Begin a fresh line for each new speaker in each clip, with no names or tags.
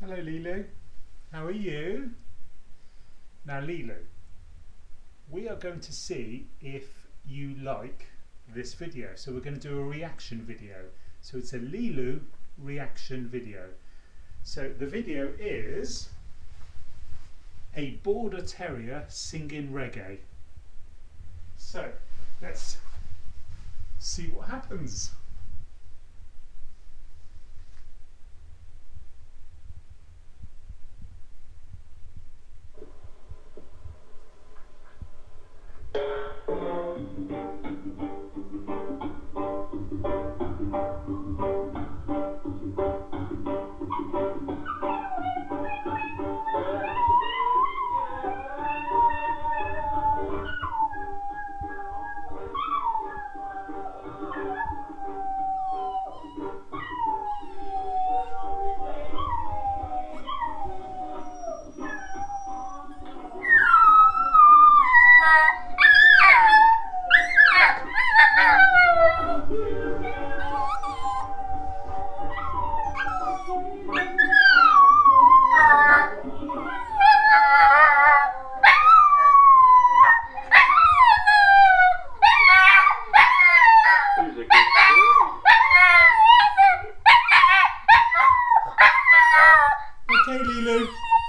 Hello, Leeloo, How are you? Now, Leeloo, we are going to see if you like this video. So we're going to do a reaction video. So it's a Leeloo reaction video. So the video is a border terrier singing reggae. So let's see what happens.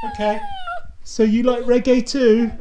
Okay. So you like reggae too?